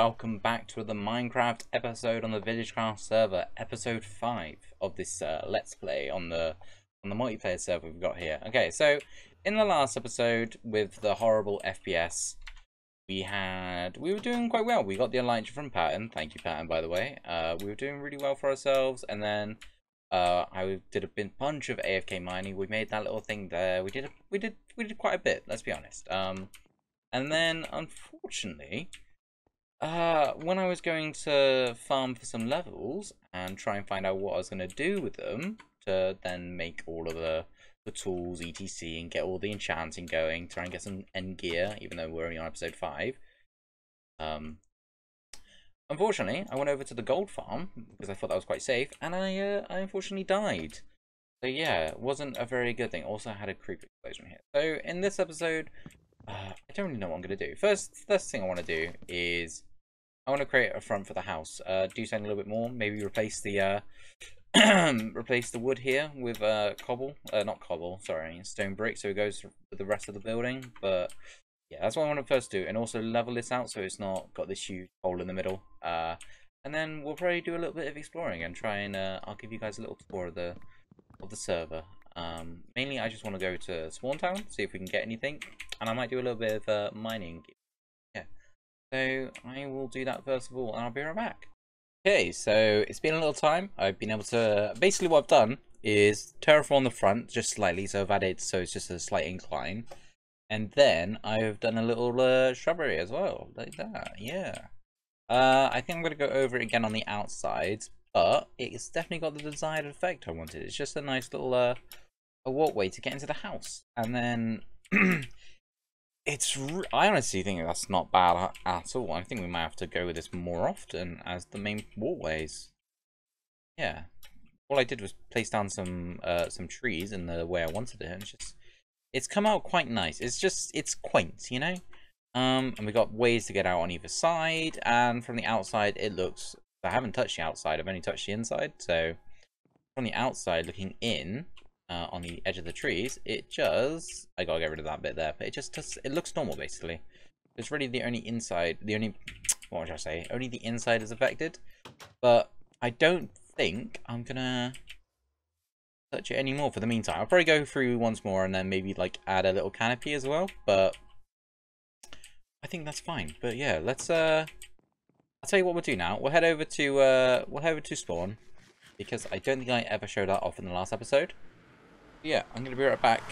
welcome back to the Minecraft episode on the Villagecraft server, episode 5 of this uh, Let's Play on the on the multiplayer server we've got here. Okay, so in the last episode with the horrible FPS, we had we were doing quite well. We got the Elytra from Patton, thank you Patton by the way. Uh, we were doing really well for ourselves, and then uh, I did a bunch of AFK mining. We made that little thing there. We did a, we did we did quite a bit. Let's be honest. Um, and then unfortunately uh, when I was going to farm for some levels and try and find out what I was going to do with them to then make all of the, the tools, etc, and get all the enchanting going, try and get some end gear, even though we're only on episode 5. Um, unfortunately, I went over to the gold farm because I thought that was quite safe, and I, uh, I unfortunately died. So yeah, wasn't a very good thing. Also, I had a creep explosion here. So in this episode, uh, I don't really know what I'm going to do. First, first thing I want to do is I want to create a front for the house. Uh, do something a little bit more. Maybe replace the uh, replace the wood here with uh, cobble. Uh, not cobble, sorry, stone brick. So it goes with the rest of the building. But yeah, that's what I want to first do. And also level this out so it's not got this huge hole in the middle. Uh, and then we'll probably do a little bit of exploring and try and uh, I'll give you guys a little tour of the of the server. Um, mainly, I just want to go to Spawn Town, see if we can get anything, and I might do a little bit of uh, mining so I will do that first of all, and I'll be right back. Okay, so it's been a little time. I've been able to... Basically what I've done is terraform the front just slightly, so I've added so it's just a slight incline. And then I've done a little uh, shrubbery as well, like that, yeah. Uh, I think I'm going to go over it again on the outside, but it's definitely got the desired effect I wanted. It's just a nice little uh, a walkway to get into the house. And then it's I honestly think that's not bad at all. I think we might have to go with this more often as the main walkways. Yeah. All I did was place down some uh, some trees in the way I wanted it, and it's just it's come out quite nice. It's just it's quaint, you know. Um, and we got ways to get out on either side, and from the outside it looks. I haven't touched the outside. I've only touched the inside, so from the outside looking in, uh, on the edge of the trees, it just, I gotta get rid of that bit there, but it just does, it looks normal basically. It's really the only inside, the only, what should I say, only the inside is affected, but I don't think I'm gonna touch it anymore for the meantime. I'll probably go through once more and then maybe like add a little canopy as well, but I think that's fine. But yeah, let's, uh, I'll tell you what we'll do now. We'll head over to, uh, we'll head over to spawn, because I don't think I ever showed that off in the last episode yeah, I'm going to be right back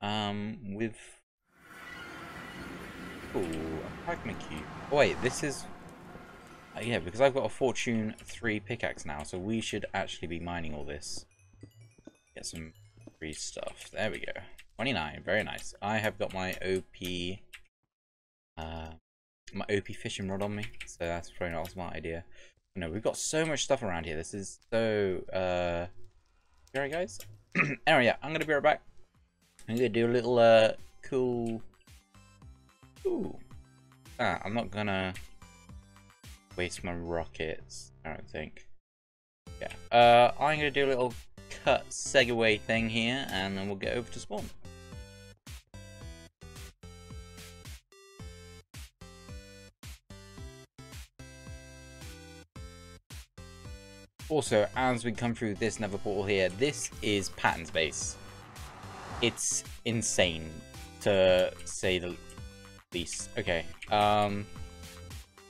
um, with... Ooh, a Pragma Cube. Oh, wait, this is... Uh, yeah, because I've got a Fortune 3 pickaxe now, so we should actually be mining all this. Get some free stuff. There we go. 29, very nice. I have got my OP... Uh, my OP fishing rod on me, so that's probably not a smart idea. No, we've got so much stuff around here. This is so... Uh... Alright, guys? anyway, yeah, I'm gonna be right back. I'm gonna do a little uh cool. Ooh. Ah, I'm not gonna waste my rockets. I don't think. Yeah. Uh, I'm gonna do a little cut segue thing here, and then we'll get over to spawn. Also, as we come through this nether portal here, this is Patton's base. It's insane, to say the least. Okay, um...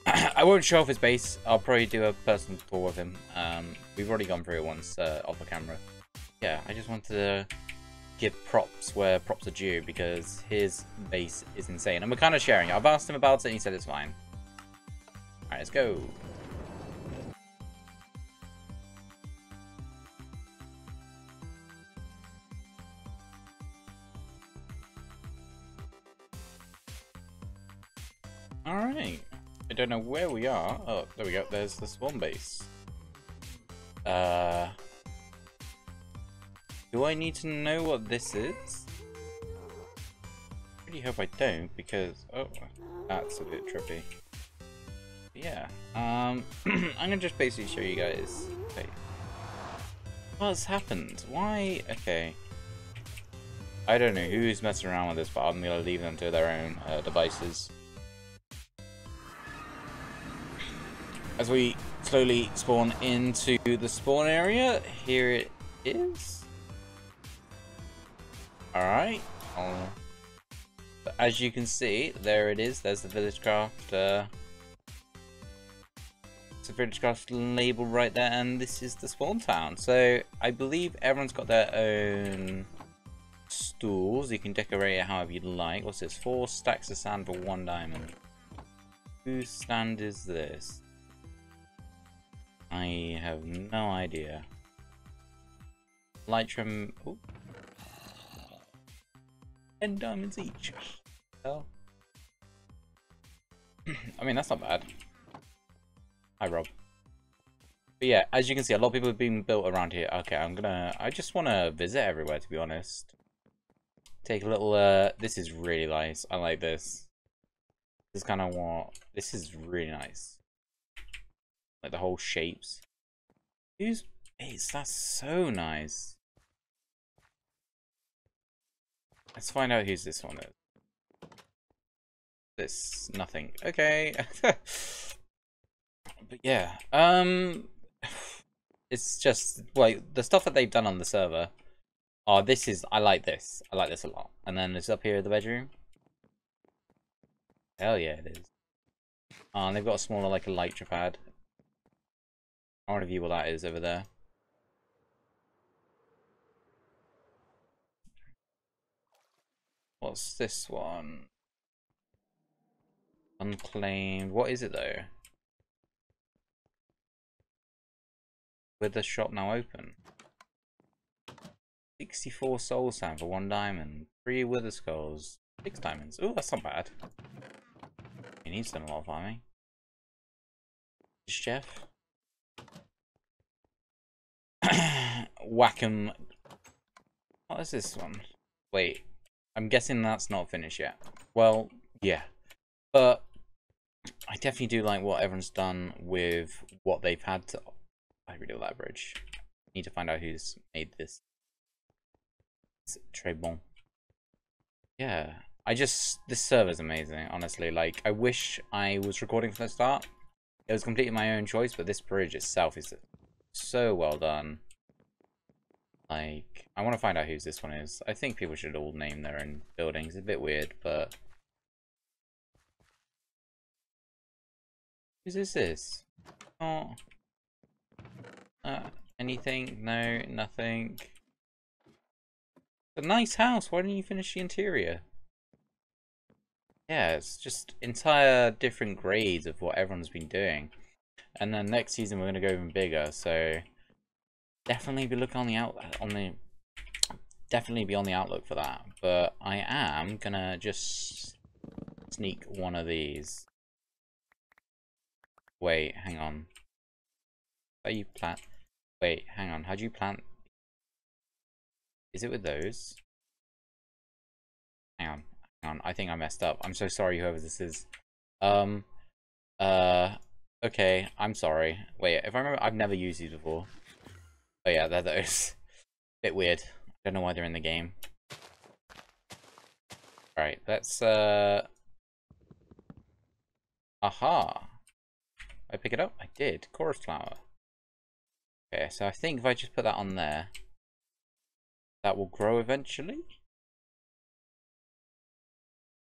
I won't show off his base. I'll probably do a personal tour of him. Um, we've already gone through it once uh, off the camera. Yeah, I just wanted to give props where props are due because his base is insane. And we're kind of sharing. I've asked him about it and he said it's fine. Alright, let's go. Alright. I don't know where we are. Oh, there we go. There's the spawn base. Uh... Do I need to know what this is? I really hope I don't, because... Oh, that's a bit trippy. yeah. Um, I'm gonna just basically show you guys... Okay. What's happened? Why? Okay. I don't know who's messing around with this, but I'm gonna leave them to their own uh, devices. As we slowly spawn into the spawn area, here it is. Alright. as you can see, there it is. There's the Villagecraft. Uh, it's a Village Craft label right there, and this is the spawn town. So I believe everyone's got their own stools. You can decorate it however you'd like. What's this? Four stacks of sand for one diamond. Whose stand is this? I have no idea. Lightroom. Ooh. 10 diamonds each. Hell. I mean, that's not bad. Hi, Rob. But yeah, as you can see, a lot of people have been built around here. Okay, I'm gonna... I just want to visit everywhere, to be honest. Take a little... uh This is really nice. I like this. This is kind of what... This is really nice. Like the whole shapes. Who's base? That's so nice. Let's find out who's this one is. This nothing. Okay. but yeah. Um it's just like the stuff that they've done on the server. Oh, this is I like this. I like this a lot. And then it's up here in the bedroom. Hell yeah, it is. Oh, and they've got a smaller like a light pad. I want to view what that is over there. What's this one? Unclaimed. What is it though? With the shop now open. 64 soul sand for one diamond. Three wither skulls. Six diamonds. Oh, that's not bad. He needs them a lot me. Chef. Whackham. What is this one? Wait. I'm guessing that's not finished yet. Well, yeah. But I definitely do like what everyone's done with what they've had to... I really like that bridge. Need to find out who's made this. It's très bon. Yeah. I just... This server's amazing, honestly. Like, I wish I was recording from the start. It was completely my own choice, but this bridge itself is so well done. Like, I want to find out whose this one is. I think people should all name their own buildings. It's a bit weird, but... Whose is this? Oh. Uh, anything? No, nothing. It's a nice house. Why didn't you finish the interior? Yeah, it's just entire different grades of what everyone's been doing. And then next season we're going to go even bigger, so definitely be looking on the out on the definitely be on the outlook for that. But I am gonna just sneak one of these. Wait, hang on. How do you plant? Wait, hang on. How do you plant? Is it with those? Hang on, hang on. I think I messed up. I'm so sorry, whoever this is. Um. Uh. Okay, I'm sorry. Wait, if I remember, I've never used these before. Oh yeah, they're those. Bit weird. I don't know why they're in the game. Alright, let's uh Aha. I pick it up? I did. Chorus flower. Okay, so I think if I just put that on there, that will grow eventually.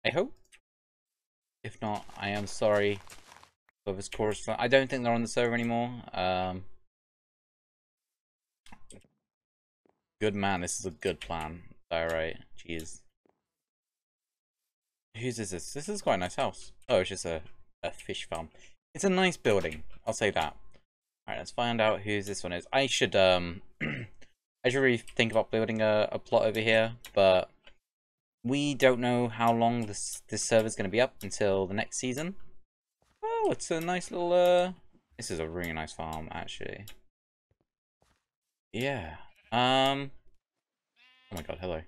I hope. If not, I am sorry this chorus. I don't think they're on the server anymore. Um, Good man, this is a good plan. Alright, jeez. Whose is this? This is quite a nice house. Oh, it's just a, a fish farm. It's a nice building, I'll say that. Alright, let's find out whose this one is. I should, um... I should really think about building a, a plot over here, but... We don't know how long this, this server's going to be up until the next season. Oh, it's a nice little, uh... This is a really nice farm, actually. Yeah. Um. Oh my god, hello.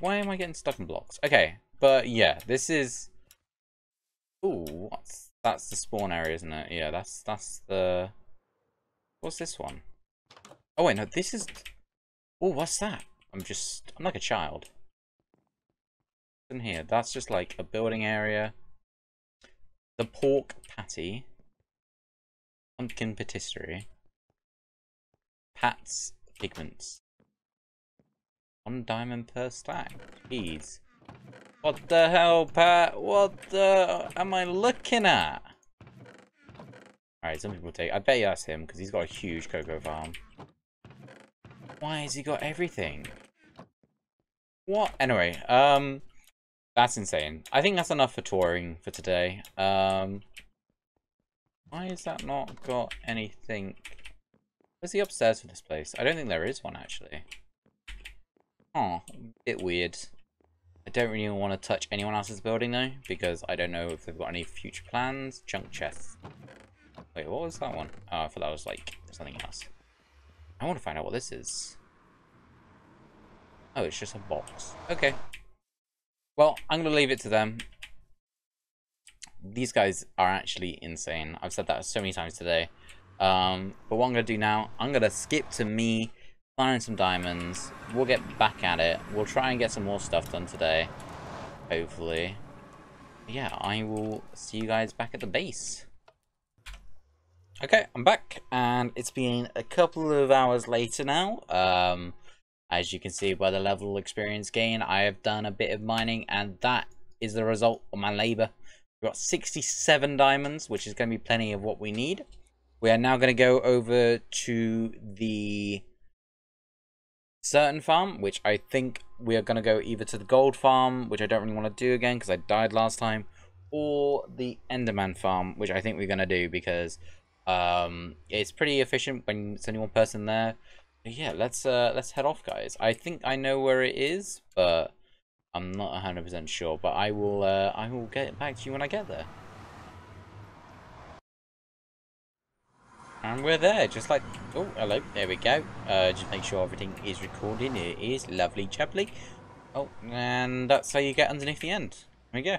Why am I getting stuck in blocks? Okay, but yeah, this is... Ooh, what's... That's the spawn area, isn't it? Yeah, that's that's the... What's this one? Oh wait, no, this is... Oh, what's that? I'm just... I'm like a child. In here, that's just like a building area. The pork patty Pumpkin patisserie. Pat's pigments. One diamond per stack. Jeez. What the hell, Pat? What the am I looking at? Alright, some people take... I bet you that's him, because he's got a huge cocoa farm. Why has he got everything? What? Anyway, um... That's insane. I think that's enough for touring for today. Um... Why has that not got anything... Where's the upstairs for this place? I don't think there is one, actually. Oh, bit weird. I don't really want to touch anyone else's building, though, because I don't know if they've got any future plans. Junk chests. Wait, what was that one? Oh, I thought that was, like, something else. I want to find out what this is. Oh, it's just a box. Okay. Well, I'm going to leave it to them. These guys are actually insane. I've said that so many times today. Um, but what I'm going to do now, I'm going to skip to me finding some diamonds. We'll get back at it. We'll try and get some more stuff done today. Hopefully. Yeah, I will see you guys back at the base. Okay, I'm back, and it's been a couple of hours later now. Um, as you can see by the level experience gain, I have done a bit of mining, and that is the result of my labor. We've got 67 diamonds, which is going to be plenty of what we need. We are now going to go over to the certain farm, which I think we are going to go either to the gold farm, which I don't really want to do again because I died last time, or the Enderman farm, which I think we're going to do because um, it's pretty efficient when it's only one person there. Yeah, let's uh, let's head off, guys. I think I know where it is, but I'm not 100% sure. But I will uh, I will get back to you when I get there. And we're there, just like... Oh, hello. There we go. Uh, just make sure everything is recording. It is lovely jubbly. Oh, and that's how you get underneath the end. There we go.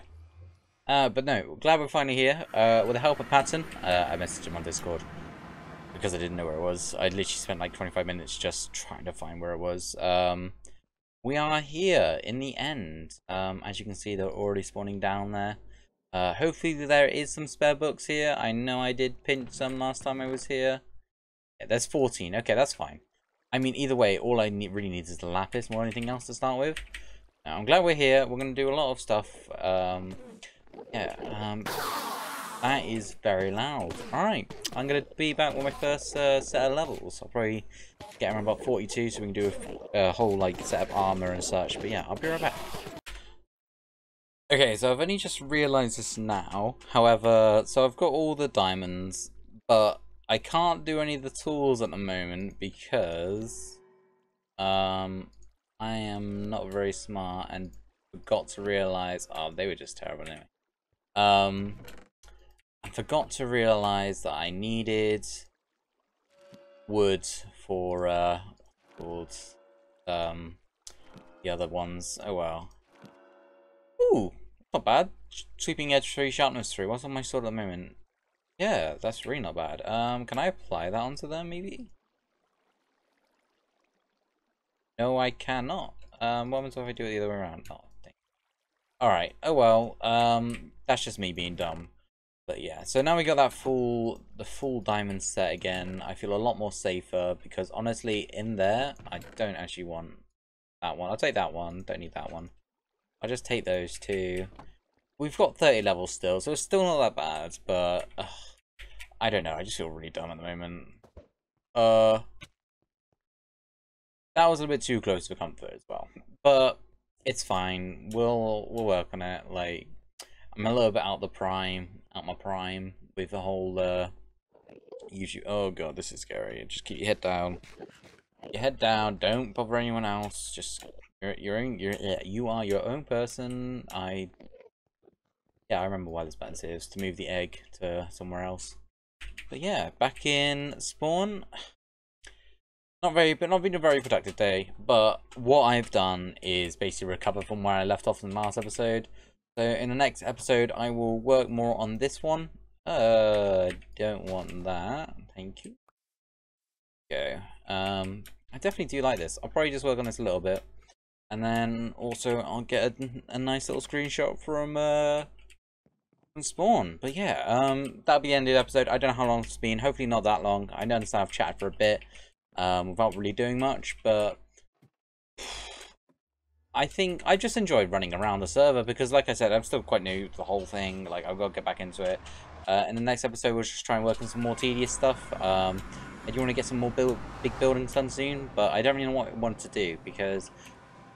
Uh, but no, glad we're finally here. Uh, with the help of Patton, uh, I messaged him on Discord because I didn't know where it was. I literally spent like 25 minutes just trying to find where it was. Um, we are here in the end. Um, as you can see, they're already spawning down there. Uh, hopefully there is some spare books here. I know I did pinch some last time I was here. Yeah, there's 14. Okay, that's fine. I mean, either way, all I need, really need is the lapis more anything else to start with. Now, I'm glad we're here. We're going to do a lot of stuff. Um, yeah, um, that is very loud. Alright, I'm going to be back with my first uh, set of levels. I'll probably get around about 42 so we can do a, a, whole like set of armor and such. But yeah, I'll be right back. Okay, so I've only just realised this now. However, so I've got all the diamonds, but I can't do any of the tools at the moment because um, I am not very smart and forgot to realise... Oh, they were just terrible anyway. Um, I forgot to realize that I needed wood for uh, called um, the other ones. Oh well. Ooh, not bad. Sweeping edge three, sharpness three. What's on my sword at the moment? Yeah, that's really not bad. Um, can I apply that onto them maybe? No, I cannot. Um, what happens if I do it the other way around? Oh, Alright, oh well. Um, that's just me being dumb. But yeah, so now we got that full, the full diamond set again. I feel a lot more safer because honestly, in there, I don't actually want that one. I'll take that one. Don't need that one. I'll just take those two. We've got 30 levels still, so it's still not that bad, but ugh, I don't know. I just feel really dumb at the moment. Uh, that was a bit too close for comfort as well, but it's fine. We'll we'll work on it. Like I'm a little bit out the prime, out my prime with the whole, uh, usually, oh god, this is scary. Just keep your head down. Your head down, don't bother anyone else, just, you're your own, you're, you are your own person. I, yeah, I remember why this button says, to move the egg to somewhere else. But yeah, back in spawn, not very, but not been a very productive day. But what I've done is basically recover from where I left off in the last episode. So in the next episode, I will work more on this one. Uh, don't want that. Thank you. Go. Um, I definitely do like this. I'll probably just work on this a little bit. And then also I'll get a, a nice little screenshot from uh, and spawn. But yeah, um, that'll be the end of the episode. I don't know how long it's been. Hopefully not that long. I understand I've chatted for a bit um, without really doing much, but I think I just enjoyed running around the server because, like I said, I'm still quite new to the whole thing. Like, I've got to get back into it. Uh, in the next episode, we'll just try and work on some more tedious stuff. Um, I do want to get some more build, big buildings done soon, but I don't really know what I want to do because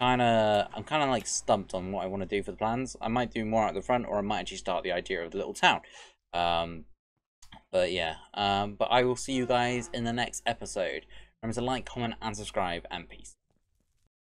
kind of I'm kind of like stumped on what I want to do for the plans. I might do more at the front, or I might actually start the idea of the little town. Um, but yeah, um, but I will see you guys in the next episode. Remember to like, comment, and subscribe, and peace.